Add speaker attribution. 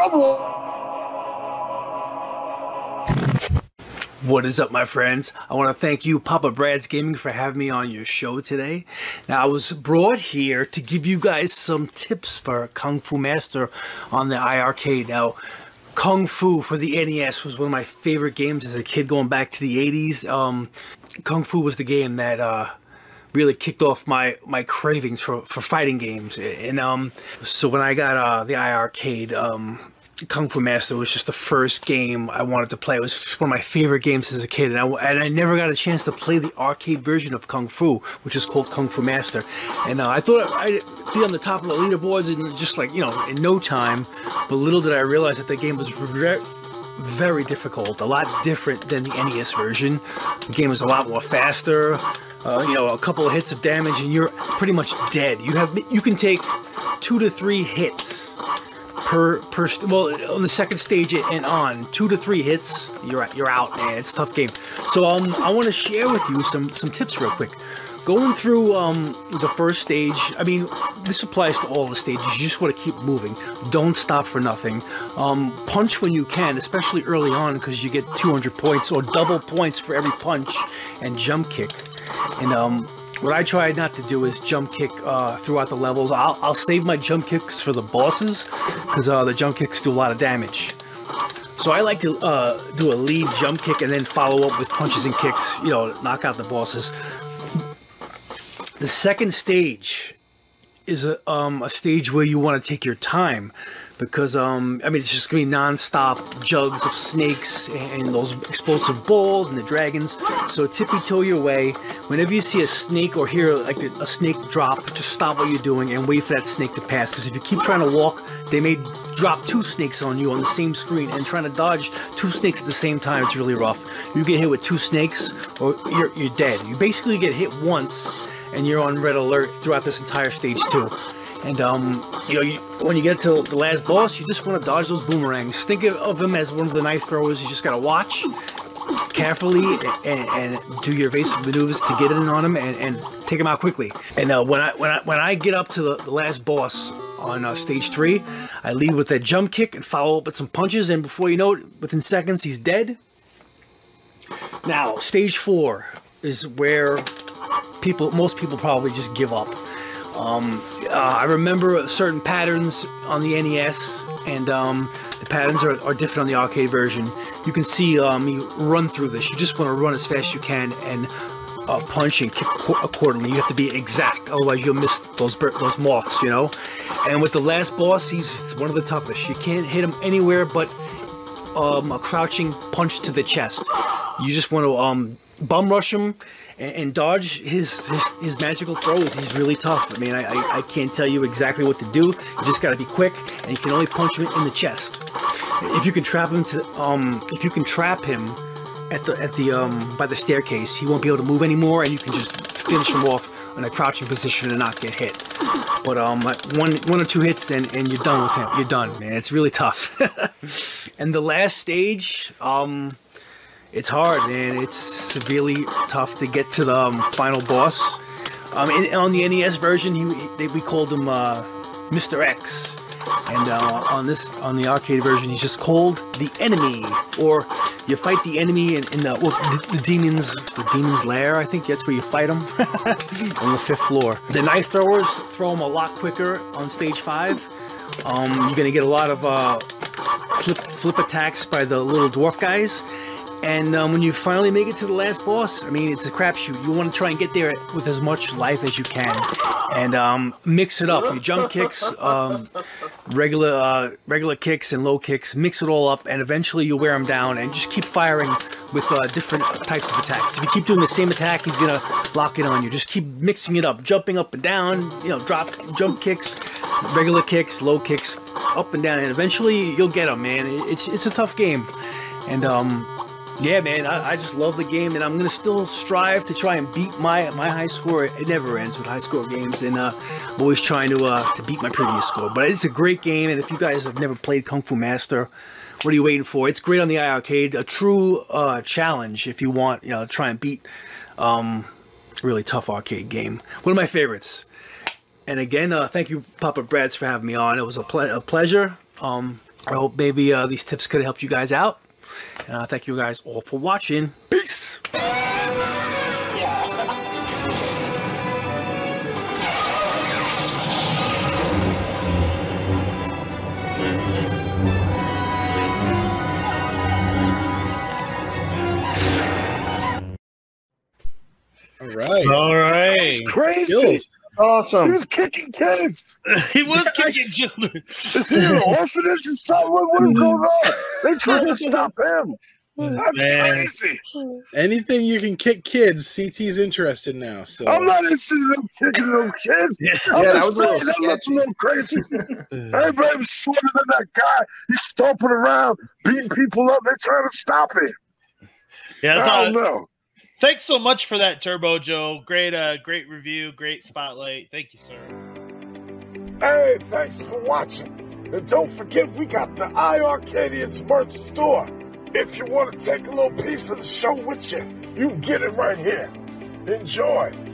Speaker 1: trouble.
Speaker 2: What is up, my friends? I want to thank you, Papa Brad's Gaming, for having me on your show today. Now, I was brought here to give you guys some tips for Kung Fu Master on the IRK. Now, Kung Fu for the NES was one of my favorite games as a kid going back to the 80s. Um, Kung Fu was the game that uh, really kicked off my, my cravings for, for fighting games. And um, so when I got uh, the iiRcade, um, Kung Fu Master was just the first game I wanted to play. It was just one of my favorite games as a kid, and I, and I never got a chance to play the arcade version of Kung Fu, which is called Kung Fu Master. And uh, I thought I'd be on the top of the leaderboards in just like, you know, in no time. But little did I realize that the game was very, very difficult, a lot different than the NES version. The game was a lot more faster. Uh, you know, a couple of hits of damage and you're pretty much dead. You have you can take two to three hits per per well on the second stage and on two to three hits you're you're out man. It's tough game. So um i want to share with you some some tips real quick. Going through um the first stage i mean this applies to all the stages. You just want to keep moving. Don't stop for nothing. Um punch when you can especially early on because you get 200 points or double points for every punch and jump kick. And um what I try not to do is jump kick uh, throughout the levels. I'll, I'll save my jump kicks for the bosses because uh, the jump kicks do a lot of damage. So I like to uh, do a lead jump kick and then follow up with punches and kicks, you know, knock out the bosses. The second stage is a, um, a stage where you want to take your time because um, I mean it's just gonna be non-stop jugs of snakes and, those explosive balls and the dragons. So tippy toe your way. Whenever you see a snake or hear like a, a snake drop, just stop what you're doing and wait for that snake to pass. Because if you keep trying to walk, they may drop two snakes on you on the same screen and trying to dodge two snakes at the same time. It's really rough. You get hit with two snakes, or you're you're dead. You basically get hit once and you're on red alert throughout this entire stage too. And um, you know, you, when you get to the last boss, you just want to dodge those boomerangs. Think of him as one of the knife throwers. You just gotta watch carefully and, and, do your evasive maneuvers to get in on him and, and take him out quickly. And uh, when I when I when I get up to the, the last boss on uh, stage three, I lead with a jump kick and follow up with some punches. And before you know it, within seconds, he's dead. Now, stage four is where people, most people probably just give up. Um, uh, I remember certain patterns on the NES, and um, the patterns are, are, different on the arcade version. You can see um, you run through this. You just want to run as fast as you can and uh, punch and kick accordingly. You have to be exact, otherwise you'll miss those those moths, you know. And with the last boss, he's one of the toughest. You can't hit him anywhere but um, a crouching punch to the chest. You just want to um, bum rush him and, and dodge his, his, his magical throws. He's really tough. I mean, I, I, I can't tell you exactly what to do. You just got to be quick, and you can only punch him in the chest. If you can trap him to um, if you can trap him at the at the um by the staircase, he won't be able to move anymore, and you can just finish him off in a crouching position and not get hit. But um, one one or two hits and, and you're done with him. You're done, man. It's really tough. and the last stage, um, it's hard, man. It's severely tough to get to the um, final boss. Um, in, on the NES version, he, they, we called him uh, Mr. X, and uh, on this on the arcade version, he's just called the enemy. Or you fight the enemy in, in the, well, the, the demons the demon's lair. I think that's where you fight them on the fifth floor. The knife throwers throw them a lot quicker on stage five. Um, you're gonna get a lot of uh, flip flip attacks by the little dwarf guys and um, when you finally make it to the last boss, I mean, it's a crapshoot. You want to try and get there with as much life as you can, and um, mix it up. You jump kicks, um, regular uh, regular kicks, and low kicks. Mix it all up, and eventually you'll wear him down. And just keep firing with uh, different types of attacks. If you keep doing the same attack, he's gonna lock it on you. Just keep mixing it up, jumping up and down. You know, drop jump kicks, regular kicks, low kicks, up and down, and eventually you'll get him, man. It's it's a tough game, and um yeah, man, I, I, just love the game, and I'm gonna still strive to try and beat my my high score. It never ends with high score games, and uh, I'm always trying to uh, to beat my previous score. But it's a great game, and if you guys have never played Kung Fu Master, what are you waiting for? It's great on the iiRcade, a true uh, challenge if you want, you know, try and beat um, really tough arcade game. One of my favorites. And again, uh, thank you, Papa Brads, for having me on. It was a, ple a pleasure. Um, I hope maybe uh, these tips could have helped you guys out. And I thank you guys all for watching. Peace.
Speaker 1: All right.
Speaker 3: All right.
Speaker 4: Crazy.
Speaker 1: Skills.
Speaker 4: He was kicking kids.
Speaker 3: he was kicking children.
Speaker 4: Is he an orphanage or something? What, what is going on? They trying to stop him. That's
Speaker 3: Man.
Speaker 4: crazy.
Speaker 1: Anything you can kick kids, CT's interested now. So
Speaker 4: I'm not interested in kicking them kids. I'm
Speaker 5: Yeah, that
Speaker 4: just
Speaker 5: was a little
Speaker 4: that looks a little crazy. Everybody was smarter than that guy. He's stomping around, beating people up. They're trying to stop him.
Speaker 3: Yeah, that's
Speaker 4: I don't know.
Speaker 3: Thanks so much for that, Turbo Joe. Great, uh, great review, great spotlight. Thank you, sir.
Speaker 4: Hey, thanks for watching. And don't forget, we got the iiRcadians merch store. If you want to take a little piece of the show with you, you can get it right here. Enjoy.